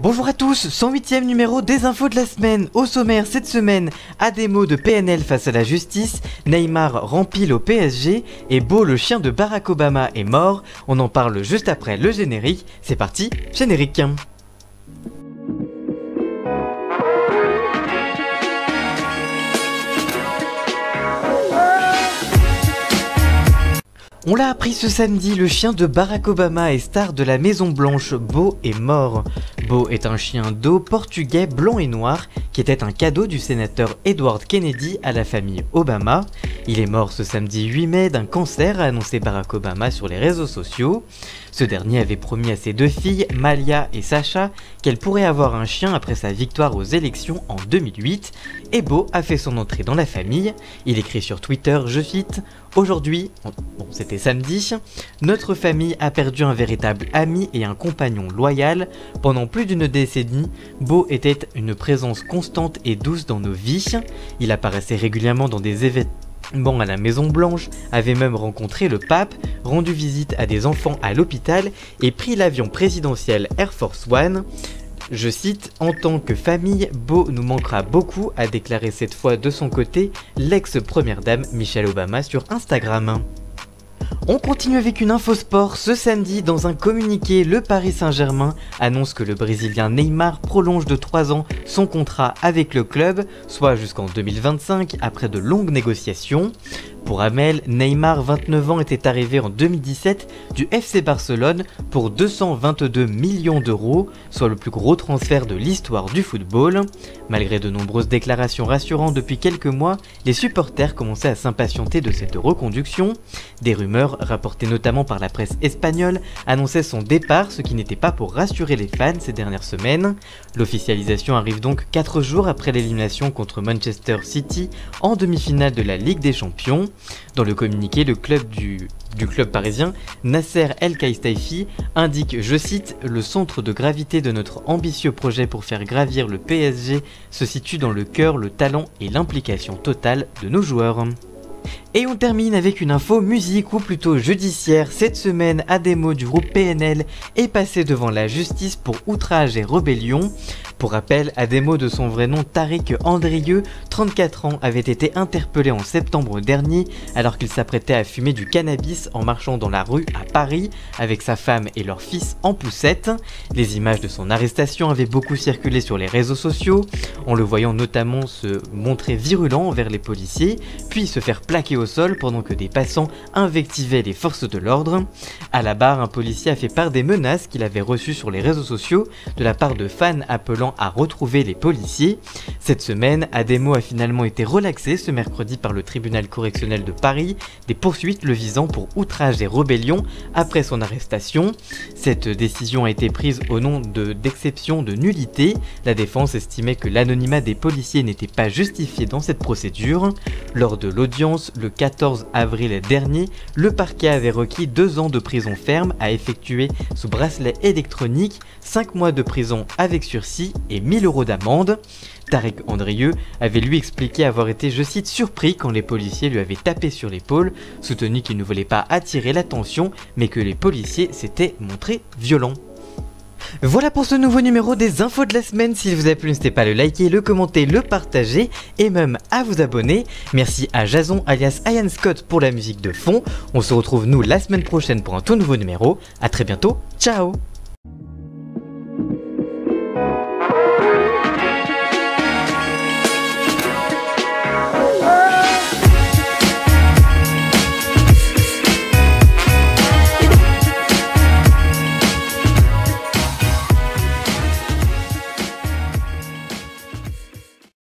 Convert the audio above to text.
Bonjour à tous, 108ème numéro des infos de la semaine. Au sommaire cette semaine, mots de PNL face à la justice, Neymar rempile au PSG et Beau le chien de Barack Obama est mort. On en parle juste après le générique. C'est parti, générique. On l'a appris ce samedi, le chien de Barack Obama et star de la Maison Blanche, Beau, est mort. Beau est un chien d'eau portugais blanc et noir qui était un cadeau du sénateur Edward Kennedy à la famille Obama. Il est mort ce samedi 8 mai d'un cancer, annoncé Barack Obama sur les réseaux sociaux. Ce dernier avait promis à ses deux filles, Malia et Sacha, qu'elle pourrait avoir un chien après sa victoire aux élections en 2008, et Beau a fait son entrée dans la famille. Il écrit sur Twitter, je cite, Aujourd'hui, bon c'était samedi, notre famille a perdu un véritable ami et un compagnon loyal. Pendant plus d'une décennie, Beau était une présence constante et douce dans nos vies. Il apparaissait régulièrement dans des événements Bon à la Maison Blanche, avait même rencontré le pape, rendu visite à des enfants à l'hôpital et pris l'avion présidentiel Air Force One. Je cite, En tant que famille, Beau nous manquera beaucoup, a déclaré cette fois de son côté l'ex-première dame Michelle Obama sur Instagram. On continue avec une info sport. Ce samedi, dans un communiqué, le Paris Saint-Germain annonce que le Brésilien Neymar prolonge de 3 ans son contrat avec le club, soit jusqu'en 2025 après de longues négociations. Pour Amel, Neymar, 29 ans, était arrivé en 2017 du FC Barcelone pour 222 millions d'euros, soit le plus gros transfert de l'histoire du football. Malgré de nombreuses déclarations rassurantes depuis quelques mois, les supporters commençaient à s'impatienter de cette reconduction. Des rumeurs, rapportées notamment par la presse espagnole, annonçaient son départ, ce qui n'était pas pour rassurer les fans ces dernières semaines. L'officialisation arrive donc 4 jours après l'élimination contre Manchester City en demi-finale de la Ligue des Champions. Dans le communiqué, le club du, club parisien, Nasser El Khaistaifi, indique, je cite, Le centre de gravité de notre ambitieux projet pour faire gravir le PSG se situe dans le cœur, le talent et l'implication totale de nos joueurs. Et on termine avec une info musique ou plutôt judiciaire. Cette semaine, Ademo du groupe PNL est passé devant la justice pour outrage et rébellion. Pour rappel, Ademo de son vrai nom Tariq Andrieux, 34 ans, avait été interpellé en septembre dernier alors qu'il s'apprêtait à fumer du cannabis en marchant dans la rue à Paris avec sa femme et leur fils en poussette. Les images de son arrestation avaient beaucoup circulé sur les réseaux sociaux, en le voyant notamment se montrer virulent envers les policiers, puis se faire plaquer au sol pendant que des passants invectivaient les forces de l'ordre. À la barre, un policier a fait part des menaces qu'il avait reçues sur les réseaux sociaux de la part de fans appelant à retrouver les policiers. Cette semaine, Ademo a finalement été relaxé ce mercredi par le tribunal correctionnel de Paris, des poursuites le visant pour outrage et rébellion après son arrestation. Cette décision a été prise au nom d'exception de, de nullité. La défense estimait que l'anonymat des policiers n'était pas justifié dans cette procédure. Lors de l'audience, le 14 avril dernier, le parquet avait requis deux ans de prison ferme à effectuer sous bracelet électronique, 5 mois de prison avec sursis et 1000 euros d'amende. Tarek Andrieux avait lui expliqué avoir été, je cite, surpris quand les policiers lui avaient tapé sur l'épaule, soutenu qu'il ne voulait pas attirer l'attention, mais que les policiers s'étaient montrés violents. Voilà pour ce nouveau numéro des infos de la semaine. S'il vous a plu, n'hésitez pas à le liker, le commenter, le partager et même à vous abonner. Merci à Jason alias Ian Scott pour la musique de fond. On se retrouve nous la semaine prochaine pour un tout nouveau numéro. A très bientôt. Ciao